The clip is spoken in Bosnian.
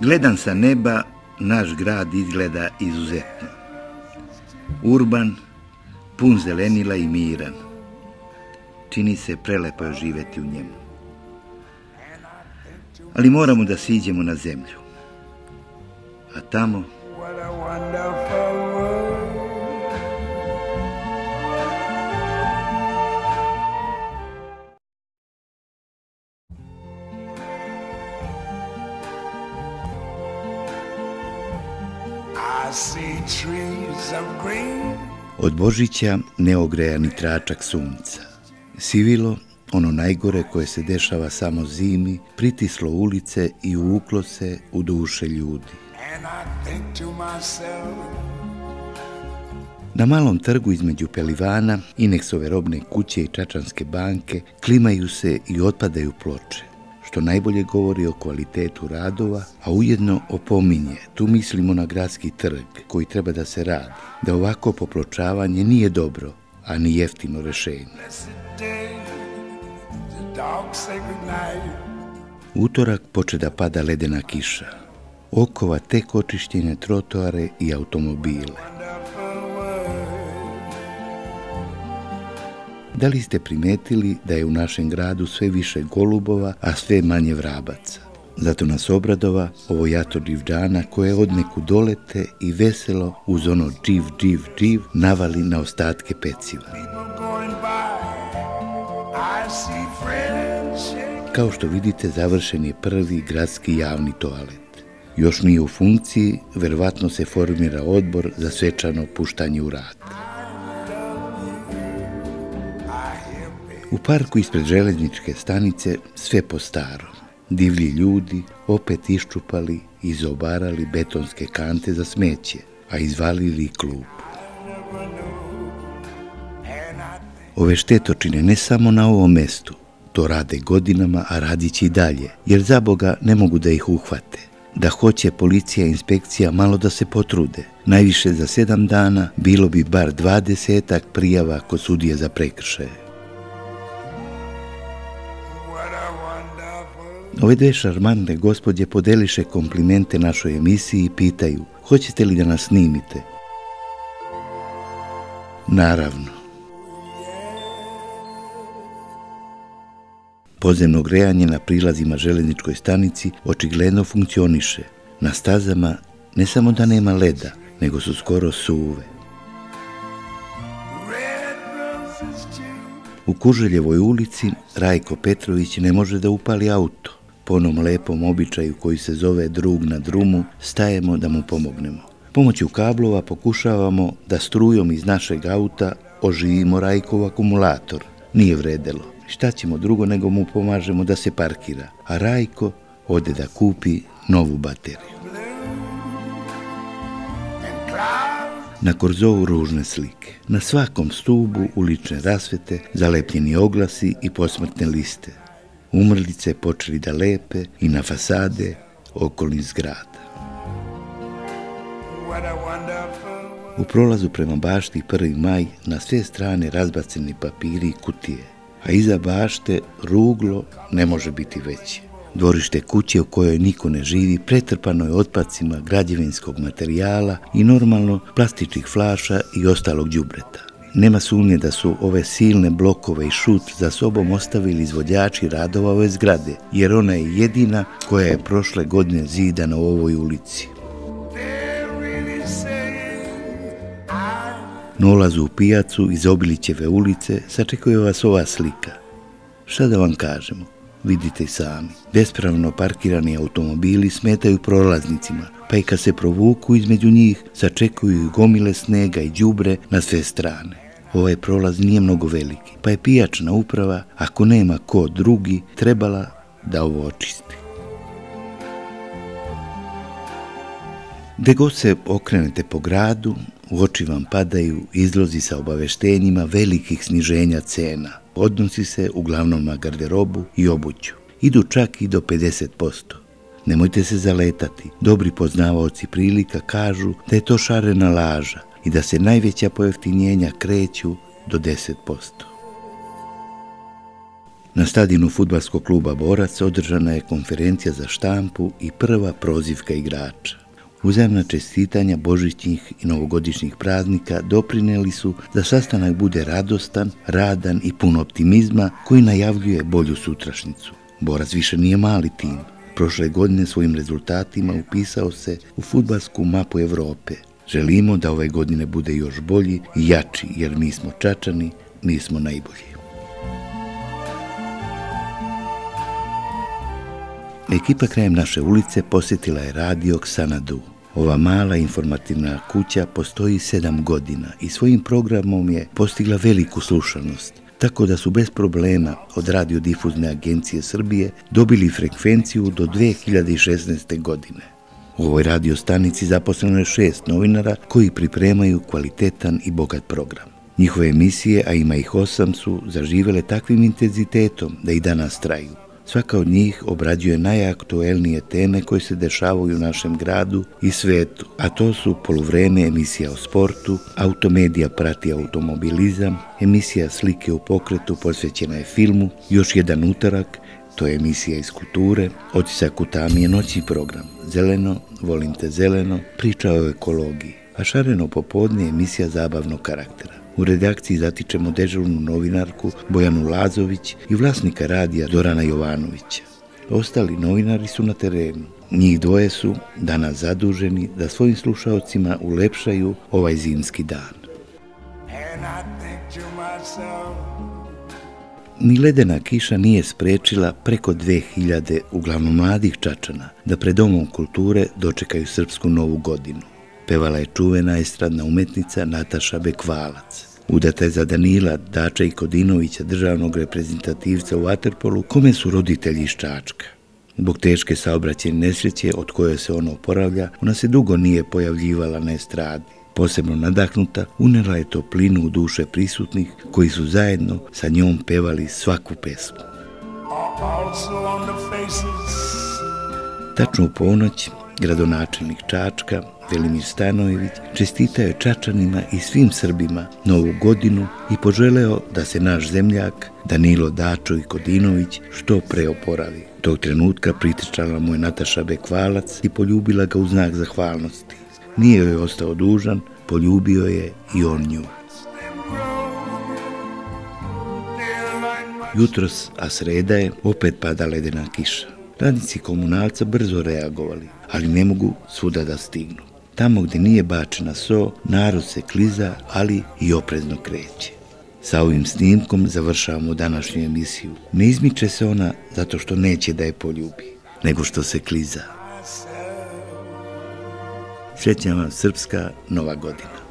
Gledan sa neba, naš grad izgleda izuzetno. Urban, pun zelenila i miran. Čini se prelepo živeti u njemu. Ali moramo da siđemo na zemlju. A tamo... Od Božića neogrejani tračak sunca. Sivilo, ono najgore koje se dešava samo zimi, pritislo ulice i uvuklo se u duše ljudi. Na malom trgu između Pelivana, Ineksove robne kuće i Čačanske banke klimaju se i otpadaju ploče što najbolje govori o kvalitetu radova, a ujedno opominje, tu mislimo na gradski trg koji treba da se radi, da ovako popločavanje nije dobro, a ni jeftino rešenje. Utorak poče da pada ledena kiša. Okova tek očišćenje trotoare i automobile. Da li ste primetili da je u našem gradu sve više golubova, a sve manje vrabaca? Zato nas obradova ovo jato divdana koje odneku dolete i veselo uz ono dživ, dživ, dživ navali na ostatke peciva. Kao što vidite, završen je prvi gradski javni toalet. Još nije u funkciji, verovatno se formira odbor za svečano puštanje u rad. U parku ispred železničke stanice sve po starom. Divlji ljudi opet iščupali i izobarali betonske kante za smeće, a izvalili klub. Ove štetočine ne samo na ovom mestu, to rade godinama, a radit će i dalje, jer za Boga ne mogu da ih uhvate. Da hoće policija i inspekcija malo da se potrude. Najviše za sedam dana bilo bi bar dvadesetak prijava kod sudije za prekršaje. Ove dve šarmantne gospodje podeliše komplimente našoj emisiji i pitaju hoćete li da nas snimite? Naravno. Podzemno grejanje na prilazima železničkoj stanici očigledno funkcioniše. Na stazama ne samo da nema leda, nego su skoro suve. U Kuželjevoj ulici Rajko Petrović ne može da upali auto po onom lepom običaju koji se zove drug na drumu, stajemo da mu pomognemo. Pomoću kablova pokušavamo da strujom iz našeg auta oživimo Rajkov akumulator. Nije vredelo. Šta ćemo drugo nego mu pomažemo da se parkira, a Rajko ode da kupi novu bateriju. Na korzovu ružne slike. Na svakom stubu ulične rasvete, zalepljeni oglasi i posmrtne liste umrlice počeli da lepe i na fasade okolnih zgrada. U prolazu prema bašti 1. maj na sve strane razbaceni papiri i kutije, a iza bašte ruglo ne može biti veće. Dvorište kuće u kojoj niko ne živi pretrpano je otpacima građevinskog materijala i normalno plastičnih flaša i ostalog đubreta. Nema sumnje da su ove silne blokove i šut za sobom ostavili izvodjači radova ove zgrade, jer ona je jedina koja je prošle godine zidana u ovoj ulici. Na ulazu u pijacu iz Obilićeve ulice sačekuje vas ova slika. Šta da vam kažemo? Vidite sami. Bespravno parkirani automobili smetaju prolaznicima, pa i kad se provuku između njih, sačekuju gomile snega i đubre na sve strane ovaj prolaz nije mnogo veliki, pa je pijačna uprava, ako nema ko drugi, trebala da ovo očisti. Gde god se okrenete po gradu, u oči vam padaju izlozi sa obaveštenjima velikih sniženja cena. Odnosi se uglavnom na garderobu i obuću. Idu čak i do 50%. Nemojte se zaletati. Dobri poznavaoci prilika kažu da je to šarena laža, i da se najveća pojeftinjenja kreću do 10%. Na stadinu futbalskog kluba Borac održana je konferencija za štampu i prva prozivka igrača. Uzemna čestitanja božićnih i novogodišnjih praznika doprineli su da sastanak bude radostan, radan i pun optimizma koji najavljuje bolju sutrašnicu. Borac više nije mali tim. Prošle godine svojim rezultatima upisao se u futbalsku mapu Evrope. Želimo da ove godine bude još bolji i jači jer mi smo čačani, mi smo najbolji. Ekipa krajem naše ulice posjetila je radio Xanadu. Ova mala informativna kuća postoji sedam godina i svojim programom je postigla veliku slušanost, tako da su bez problema od radiodifuzne agencije Srbije dobili frekvenciju do 2016. godine. U ovoj radiostanici zaposleno je šest novinara koji pripremaju kvalitetan i bogat program. Njihove emisije, a ima ih osam, su zaživele takvim intenzitetom da i danas traju. Svaka od njih obrađuje najaktuelnije teme koje se dešavaju u našem gradu i svetu, a to su poluvreme emisija o sportu, automedija prati automobilizam, emisija slike u pokretu posvećena je filmu, još jedan utorak, to je emisija iz kulture, otisak u tamije noći program, zeleno, volim te zeleno, priča o ekologiji, a šareno popodne emisija zabavnog karaktera. U redakciji zatičemo dežurnu novinarku Bojanu Lazović i vlasnika radija Dorana Jovanovića. Ostali novinari su na terenu. Njih dvoje su danas zaduženi da svojim slušalcima ulepšaju ovaj zimski dan. Ni ledena kiša nije sprečila preko 2000 uglavnom mladih čačana da pred domom kulture dočekaju srpsku novu godinu pevala je čuvena estradna umetnica Nataša Bekvalac. Udata je za Danila Dača i Kodinovića, državnog reprezentativca u Waterpolu, kome su roditelji iz Čačka. Zbog teške saobraćene nesreće od koje se ona oporavlja, ona se dugo nije pojavljivala na estradi. Posebno nadahnuta, unela je toplinu u duše prisutnih koji su zajedno sa njom pevali svaku pesmu. Tačno u ponoć, gradonačelnik Čačka, Velimir Stanojević, čestitao je Čačanima i svim Srbima novu godinu i poželeo da se naš zemljak, Danilo Dačo i Kodinović, što pre oporavi. Tog trenutka pritičala mu je Nataša Bekvalac i poljubila ga u znak zahvalnosti. Nije joj ostao dužan, poljubio je i on nju. Jutros, a sreda je, opet pada ledena kiša. Radnici komunalca brzo reagovali, ali ne mogu svuda da stignu. Tamo gdje nije bačena so, narod se kliza, ali i oprezno kreće. Sa ovim snimkom završavamo današnju emisiju. Ne izmiče se ona zato što neće da je poljubi, nego što se kliza. Srećna vam Srpska Nova godina.